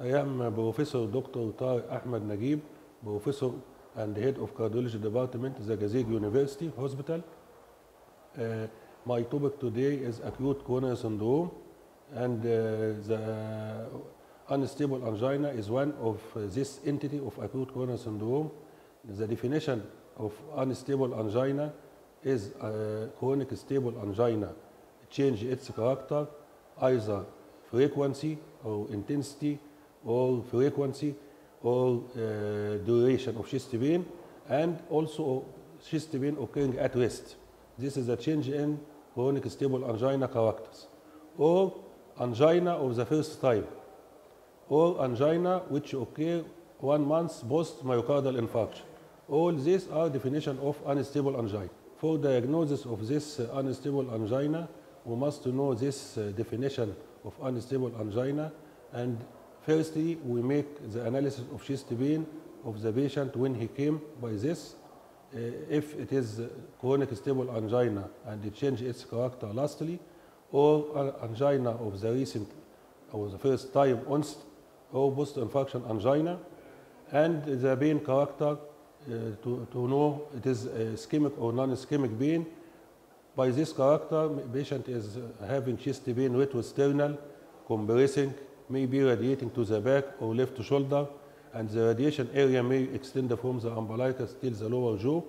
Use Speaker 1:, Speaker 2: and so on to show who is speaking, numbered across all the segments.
Speaker 1: I am Professor Dr. Tarek Ahmed Naguib, Professor and Head of Cardiology Department, Zagazig University Hospital. Uh, my topic today is acute coronary syndrome, and uh, the unstable angina is one of uh, this entity of acute coronary syndrome. The definition of unstable angina is uh, chronic stable angina change its character either frequency or intensity or frequency all uh, duration of chest and also chest occurring at rest. This is a change in chronic stable angina characters or angina of the first type or angina which occur one month post myocardial infarction. All these are definition of unstable angina. For diagnosis of this uh, unstable angina, we must know this uh, definition of unstable angina and firstly we make the analysis of chest pain of the patient when he came by this. Uh, if it is uh, chronic stable angina and it change its character lastly or uh, angina of the recent or the first time onset or post-infarction angina and the pain character uh, to, to know it is ischemic or non-ischemic pain. By this character, patient is having chest pain retrosternal, compressing, may be radiating to the back or left shoulder, and the radiation area may extend from the umbilicus till the lower jaw.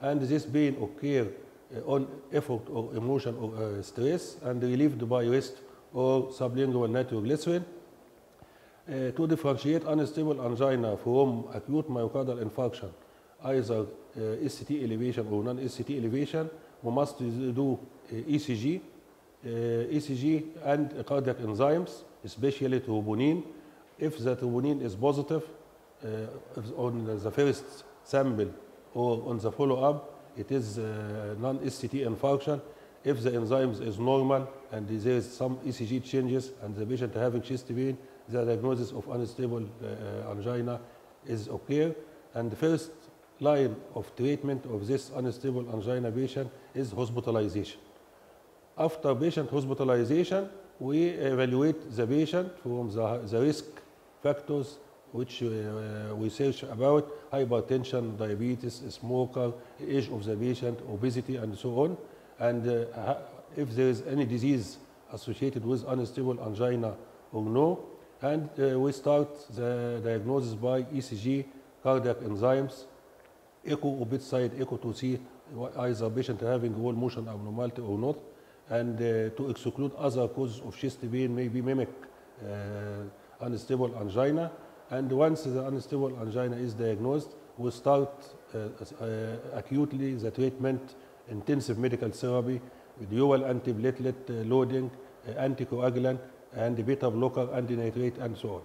Speaker 1: And this pain occur uh, on effort or emotion or uh, stress and relieved by rest or sublingual nitroglycerin. Uh, to differentiate unstable angina from acute myocardial infarction, either uh, elevation or non-ST elevation, we must do uh, ECG, ECG and cardiac enzymes, especially troponin. If the troponin is positive uh, on the first sample or on the follow-up, it is uh, non-ST infarction. If the enzymes is normal and there is some ECG changes and the patient having chest pain, the diagnosis of unstable uh, angina is occur. And the first line of treatment of this unstable angina patient is hospitalization. After patient hospitalization, we evaluate the patient from the, the risk factors which uh, we search about, hypertension, diabetes, smoker, age of the patient, obesity, and so on. And uh, if there is any disease associated with unstable angina or no, and uh, we start the diagnosis by ECG, cardiac enzymes, echo or bedside echo to see either patient having wall motion abnormality or not, and uh, to exclude other causes of chest pain, maybe mimic uh, unstable angina. And once the unstable angina is diagnosed, we start uh, acutely the treatment, intensive medical therapy, dual antiplatelet loading, anticoagulant, and beta blocker, anti-nitrate, and so on.